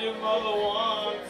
your mother wants.